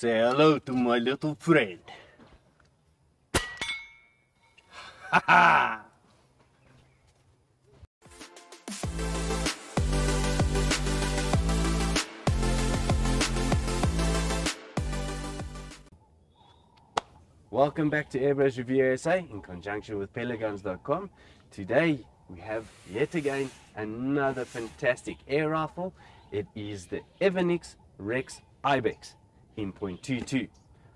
Say hello to my little friend. Ha ha! Welcome back to Air Bros Review SA in conjunction with pelletguns.com. Today we have yet again another fantastic air rifle. It is the Evanix Rex Ibex in .22.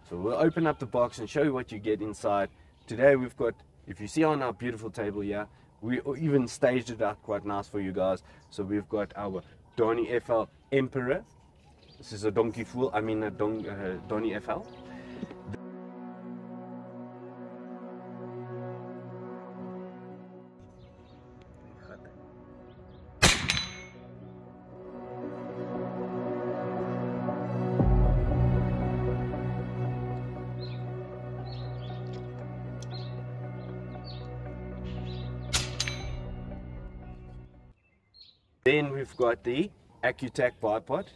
So we'll open up the box and show you what you get inside. Today we've got, if you see on our beautiful table here, we even staged it up quite nice for you guys. So we've got our Donny FL Emperor. This is a donkey fool, I mean a Don, uh, Donny FL. Then we've got the Accutac bipod.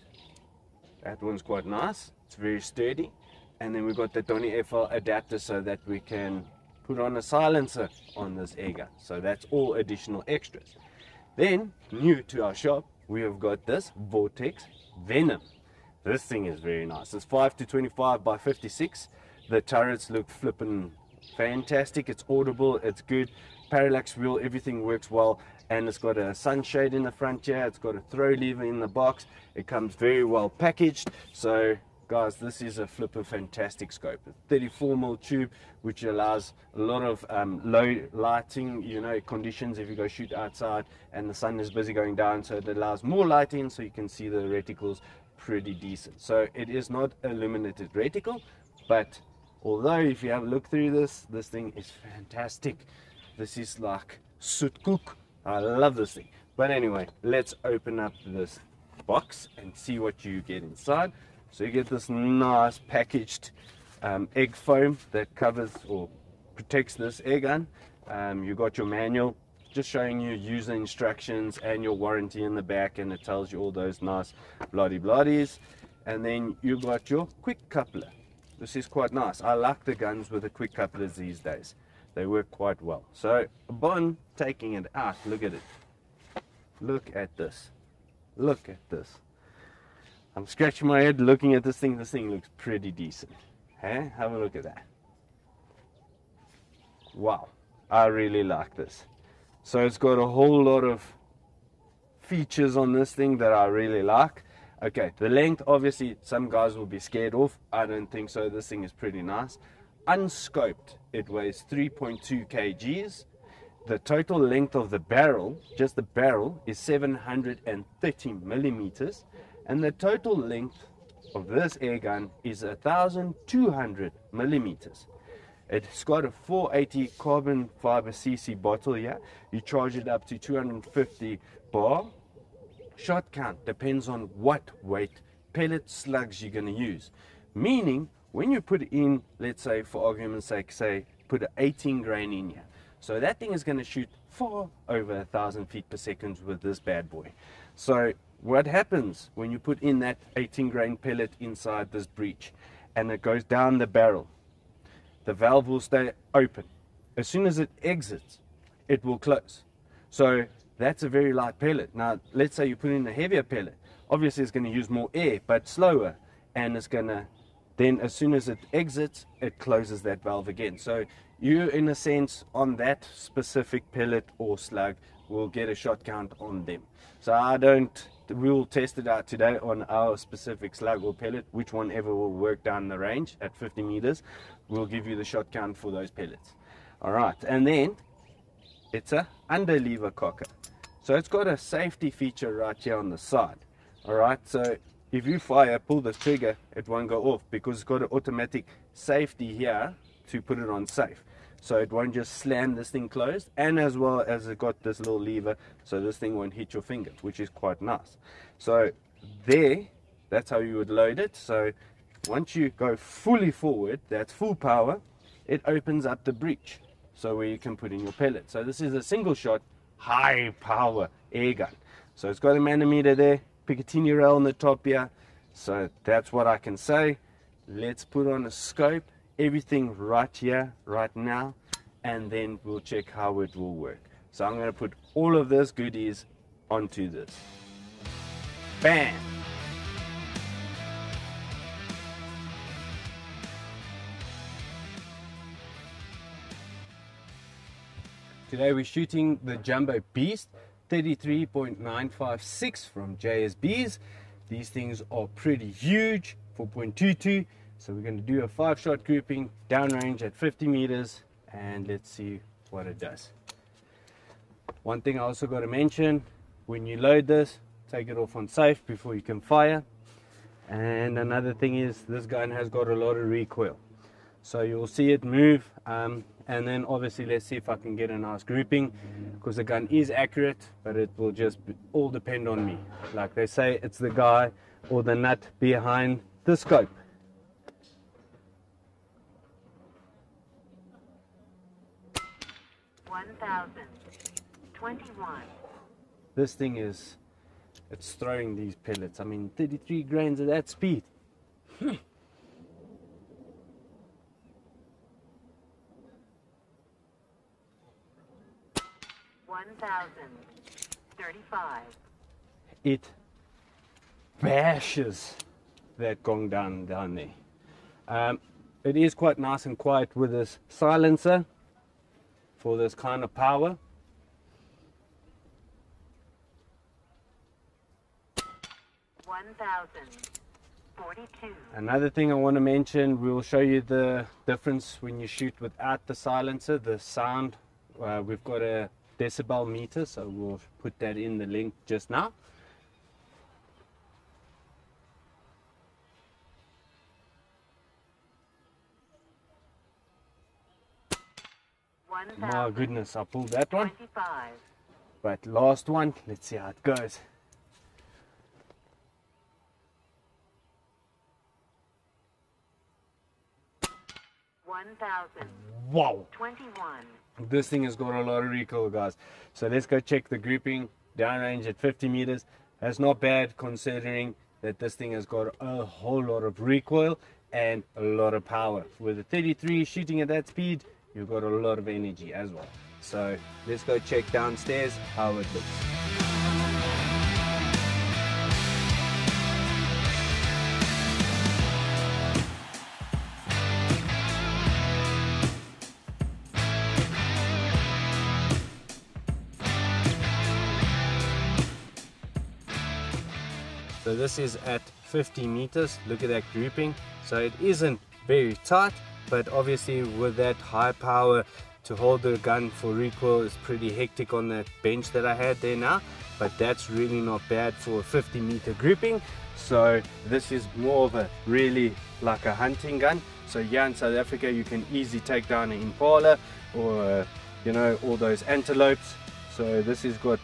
That one's quite nice. It's very sturdy. And then we've got the Donny FL adapter so that we can put on a silencer on this air. So that's all additional extras. Then, new to our shop, we have got this Vortex Venom. This thing is very nice. It's 5 to 25 by 56. The turrets look flippin' fantastic. It's audible, it's good. Parallax wheel, everything works well. And it's got a sunshade in the front here. It's got a throw lever in the box. It comes very well packaged. So guys this is a flipper fantastic scope a 34 mil tube which allows a lot of um, low lighting you know conditions if you go shoot outside and the sun is busy going down so it allows more lighting so you can see the reticles pretty decent so it is not illuminated reticle but although if you have a look through this this thing is fantastic this is like soot cook i love this thing but anyway let's open up this box and see what you get inside so you get this nice packaged um, egg foam that covers or protects this air gun. Um, you got your manual just showing you user instructions and your warranty in the back and it tells you all those nice bloody bloodies. And then you got your quick coupler. This is quite nice. I like the guns with the quick couplers these days. They work quite well. So upon taking it out, look at it. Look at this. Look at this. I'm scratching my head looking at this thing. This thing looks pretty decent. Hey, have a look at that. Wow, I really like this. So it's got a whole lot of features on this thing that I really like. Okay, the length, obviously, some guys will be scared off. I don't think so. This thing is pretty nice. Unscoped, it weighs 3.2 kgs. The total length of the barrel, just the barrel, is 730 millimeters and the total length of this air gun is 1200 millimeters. It's got a 480 carbon fiber CC bottle here. You charge it up to 250 bar. Shot count depends on what weight pellet slugs you're going to use. Meaning, when you put in, let's say for argument's sake, say put an 18 grain in here. So that thing is going to shoot far over a thousand feet per second with this bad boy. So what happens when you put in that 18 grain pellet inside this breech and it goes down the barrel? The valve will stay open. As soon as it exits, it will close. So that's a very light pellet. Now, let's say you put in a heavier pellet. Obviously, it's going to use more air, but slower. And it's going to, then as soon as it exits, it closes that valve again. So you, in a sense, on that specific pellet or slug, will get a shot count on them. So I don't we'll test it out today on our specific slug or pellet, which one ever will work down the range at 50 meters. We'll give you the shot count for those pellets. All right, and then it's a underlever cocker. So it's got a safety feature right here on the side. All right, so if you fire, pull the trigger, it won't go off because it's got an automatic safety here to put it on safe. So it won't just slam this thing closed and as well as it got this little lever so this thing won't hit your finger which is quite nice. So there that's how you would load it. So once you go fully forward that's full power it opens up the breech so where you can put in your pellet. So this is a single shot high power air gun. So it's got a manometer there Picatinny rail on the top here so that's what I can say let's put on a scope, everything right here, right now, and then we'll check how it will work. So I'm going to put all of this goodies onto this. Bam! Today we're shooting the Jumbo Beast 33.956 from JSBs. These things are pretty huge, 4.22. So we're going to do a five shot grouping downrange at 50 meters and let's see what it does. One thing I also got to mention, when you load this, take it off on safe before you can fire. And another thing is this gun has got a lot of recoil. So you'll see it move um, and then obviously let's see if I can get a nice grouping because the gun is accurate but it will just all depend on me. Like they say it's the guy or the nut behind the scope. One thousand. Twenty-one. this thing is it's throwing these pellets. I mean 33 grains at that speed One thousand thirty-five. it bashes that gong down there. Um, it is quite nice and quiet with this silencer for this kind of power. One thousand forty-two. Another thing I want to mention, we'll show you the difference when you shoot without the silencer, the sound. Uh, we've got a decibel meter, so we'll put that in the link just now. My goodness, I pulled that one. But last one, let's see how it goes. One thousand Wow! twenty-one. This thing has got a lot of recoil, guys. So let's go check the grouping downrange at 50 meters. That's not bad considering that this thing has got a whole lot of recoil and a lot of power. With a 33 shooting at that speed, you've got a lot of energy as well. So let's go check downstairs how it looks. So this is at 50 meters. Look at that grouping. So it isn't very tight, but obviously with that high power to hold the gun for recoil is pretty hectic on that bench that I had there now. But that's really not bad for a 50 meter grouping. So this is more of a really like a hunting gun. So yeah, in South Africa, you can easily take down an impala or uh, you know all those antelopes. So this has got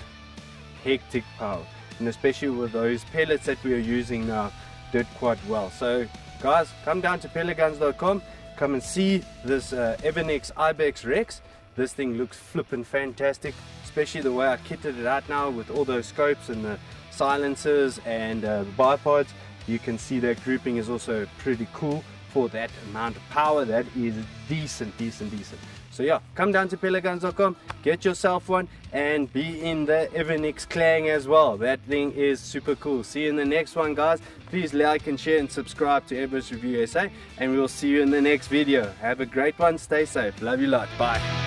hectic power and especially with those pellets that we are using now did quite well. So guys come down to pelletguns.com come and see this uh, Evanix Ibex Rex. This thing looks flippin' fantastic especially the way I kitted it out now with all those scopes and the silencers and uh, the bipods. You can see that grouping is also pretty cool for that amount of power. That is decent decent decent so yeah come down to pelletguns.com get yourself one and be in the Evanix clan as well. That thing is super cool. See you in the next one guys. Please like and share and subscribe to Air Bros Review SA and we will see you in the next video. Have a great one. Stay safe. Love you lot. Bye